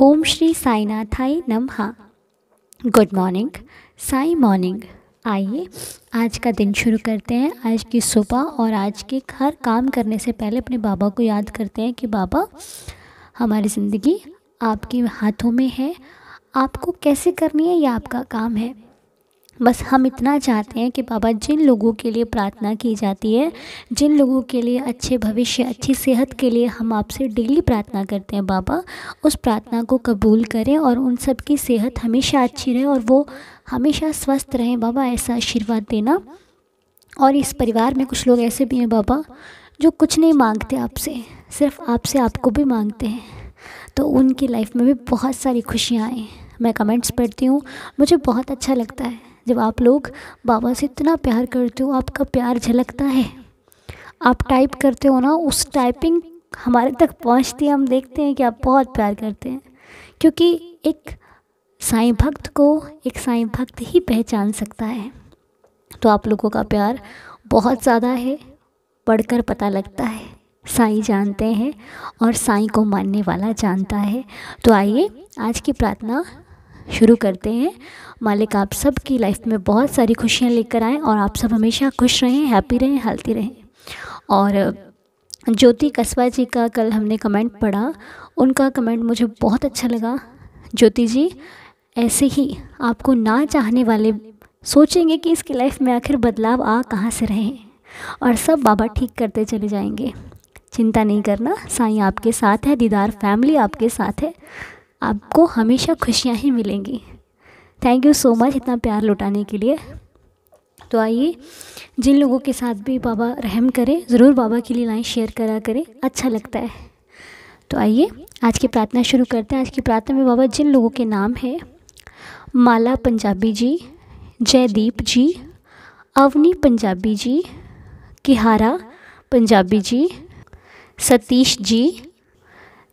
ओम श्री साईनाथाई नमः। Good morning Sai morning आइए, आज का दिन शुरू करते हैं। आज की सुबह और आज के हर काम करने से पहले अपने बाबा को याद करते हैं कि बाबा, हमारी ज़िंदगी आपके हाथों में है। आपको कैसे करनी है यह आपका काम है? बस हम इतना चाहते हैं कि बाबा जिन लोगों के लिए प्रार्थना की जाती है, जिन लोगों के लिए अच्छे भविष्य, अच्छी सेहत के लिए हम आपसे डेली प्रार्थना करते हैं बाबा, उस प्रार्थना को कबूल करें और उन सब की सेहत हमेशा अच्छी रहे और वो हमेशा स्वस्थ रहें। बाबा ऐसा आशीर्वाद देना। और इस परिवार में कुछ लोग ऐसे भी हैं बाबा, जो कुछ नहीं मांगते आपसे, सिर्फ़ आपसे आपको भी मांगते हैं। तो उनकी लाइफ में भी बहुत सारी खुशियाँ आएँ मैं कमेंट्स पढ़ती हूँ, मुझे बहुत अच्छा लगता है। जब आप लोग बाबा से इतना प्यार करते हो, आपका प्यार झलकता है। आप टाइप करते हो ना, उस टाइपिंग हमारे तक पहुँचती है, हम देखते हैं कि आप बहुत प्यार करते हैं। क्योंकि एक साईं भक्त को एक साईं भक्त ही पहचान सकता है। तो आप लोगों का प्यार बहुत ज़्यादा है पढ़कर पता लगता है। साईं जानते हैं और साईं को मानने वाला जानता है। तो आइए, आज की प्रार्थना शुरू करते हैं। मालिक, आप सब की लाइफ में बहुत सारी खुशियाँ लेकर आएँ और आप सब हमेशा खुश रहें हैप्पी रहें हेल्थी रहें। और, ज्योति कस्बा जी का कल हमने कमेंट पढ़ा। उनका कमेंट मुझे बहुत अच्छा लगा। ज्योति जी, ऐसे ही आपको ना चाहने वाले सोचेंगे कि इसकी लाइफ में आखिर बदलाव आ कहाँ से रहे और सब बाबा ठीक करते चले जाएँगे। चिंता नहीं करना, साईं आपके साथ है, दीदार फैमिली आपके साथ है। आपको हमेशा खुशियाँ ही मिलेंगी। थैंक यू सो मच इतना प्यार लुटाने के लिए। तो आइए, जिन लोगों के साथ भी बाबा रहम करें, ज़रूर बाबा के लिए लाइन शेयर करा करें। अच्छा लगता है। तो आइए, आज की प्रार्थना शुरू करते हैं। आज की प्रार्थना में बाबा जिन लोगों के नाम है, Mala Punjabi ji, Jaideep ji, Avani Punjabi ji, Kihara Punjabi ji, Satish ji,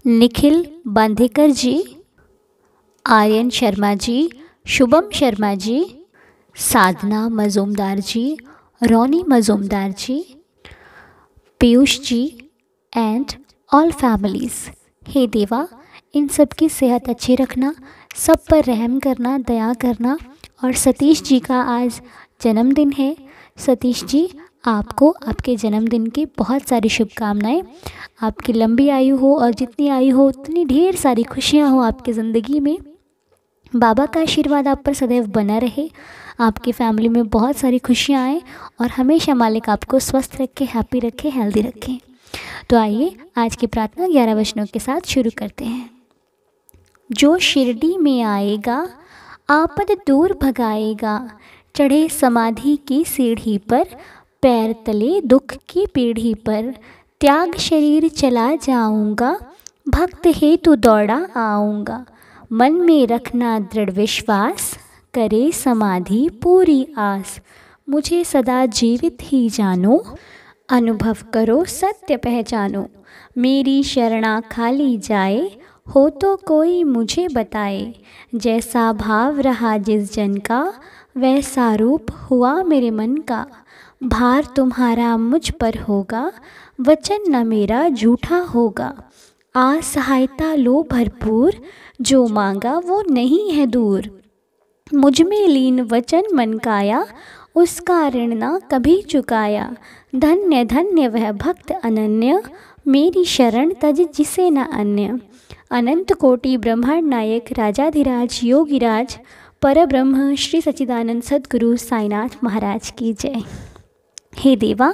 Nikhil Bandhekar ji Aryan Sharma ji, Shubham Sharma ji, Sadhana Mazumdar ji, Ronnie Mazumdar ji, Piyush ji and all families हे देवा, इन सब की सेहत अच्छी रखना, सब पर रहम करना, दया करना। और सतीश जी का आज जन्मदिन है। सतीश जी, आपको आपके जन्मदिन की बहुत सारी शुभकामनाएँ। आपकी लंबी आयु हो और जितनी आयु हो, उतनी ढेर सारी खुशियाँ हो आपकी ज़िंदगी में। बाबा का आशीर्वाद आप पर सदैव बना रहे। आपकी फैमिली में बहुत सारी खुशियाँ आएँ और हमेशा मालिक आपको स्वस्थ रखे हैप्पी रखे हेल्दी रखें। तो आइए आज की प्रार्थना ग्यारह वचनों के साथ शुरू करते हैं। जो शिरडी में आएगा, आपद दूर भगाएगा। चढ़े समाधि की सीढ़ी पर, पैर तले दुख की पीढ़ी पर। त्याग शरीर चला जाऊँगा, भक्त हेतु दौड़ा आऊँगा। मन में रखना दृढ़ विश्वास, करे समाधि पूरी आस। मुझे सदा जीवित ही जानो, अनुभव करो सत्य पहचानो। मेरी शरणा खाली जाए, हो तो कोई मुझे बताए। जैसा भाव रहा जिस जन का, वैसा रूप हुआ मेरे मन का। भार तुम्हारा मुझ पर होगा, वचन न मेरा झूठा होगा। आ सहायता लो भरपूर, जो मांगा वो नहीं है दूर। मुझमें लीन वचन मन काया उसका ऋण ना कभी चुकाया। धन्य धन्य वह भक्त अनन्य, मेरी शरण तज जिसे न अन्य। अनंत कोटि ब्रह्मांड नायक, राजाधिराज, योगिराज पर ब्रह्म श्री सच्चिदानंद सदगुरु साईनाथ महाराज की जय। हे देवा,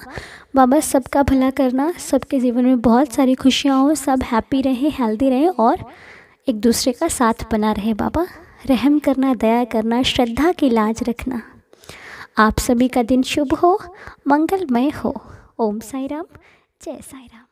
बाबा, सबका भला करना, सबके जीवन में बहुत सारी खुशियाँ हो, सब हैप्पी रहें हेल्दी रहें और एक दूसरे का साथ बना रहे बाबा। रहम करना, दया करना, श्रद्धा की लाज रखना। आप सभी का दिन शुभ हो, मंगलमय हो। ओम साई राम जय साई राम